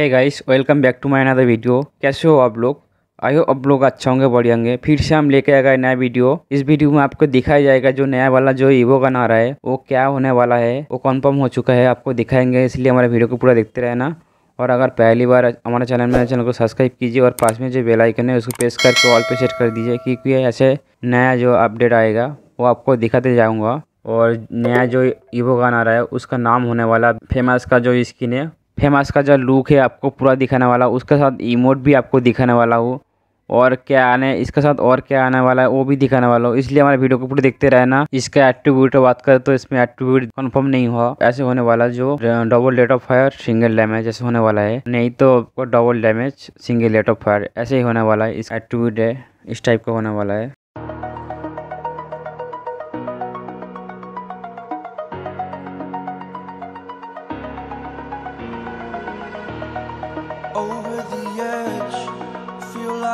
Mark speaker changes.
Speaker 1: Hey guys welcome back to my another video कैसे हो आप लोग? आई हो आप लोग अच्छा होंगे, बढ़िया होंगे। फिर से हम लेके आएगा नया वीडियो इस वीडियो में आपको दिखाया जाएगा जो नया वाला जो ईवो गन आ रहा है, वो क्या होने वाला है, वो कन्फर्म हो चुका है, आपको दिखाएँगे, इसलिए हमारे वीडियो को पूरा देखते रहना। और अगर पहली बार हमारे चैनल में चैनल को सब्सक्राइब कीजिए और पास में जो बेल आइकन है, उसको प्रेस करके ऑल पे सेट कर दीजिए, क्योंकि ऐसे नया जो अपडेट आएगा, वो आपको दिखाते जाऊँगा। और नया जो ईवो गन आ रहा है, उसका नाम होने वाला फ़ेमस का जो स्किन है फ़ेमस का जो लुक है आपको पूरा दिखाने वाला, उसके साथ इमोट भी आपको दिखाने वाला हूँ। और क्या आने, इसके साथ और क्या आने वाला है, वो भी दिखाने वाला हूँ। इसलिए हमारे वीडियो को पूरे देखते रहना। इसका एट्रीब्यूट बात करें तो इसमें एट्रीब्यूट कंफर्म नहीं हुआ। ऐसे होने वाला जो double rate of fire single damage ऐसे होने वाला है। नहीं तो आपको double damage single rate of fire ऐसे ही होने वाला है। इस एट्रीब्यूट है, इस टाइप का होने वाला है।